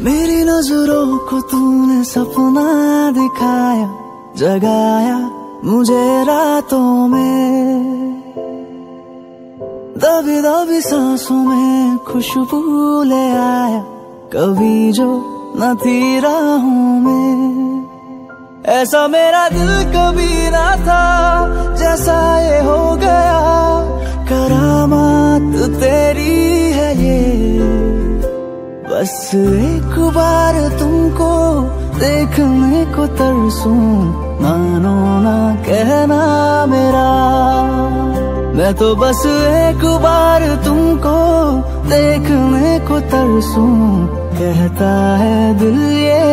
मेरी नज़रों को तूने सपना दिखाया, जगाया मुझे रातों में। दबी दबी सांसों में खुशबू ले आया, कभी जो न थी राहों में। ऐसा मेरा दिल कभी ना था। करामात तेरी है ये। बस एक बार तुमको देखने को तरसू। मानो ना कहना मेरा। मैं तो बस एक बार तुमको देखने को तरसू। कहता है दिल ये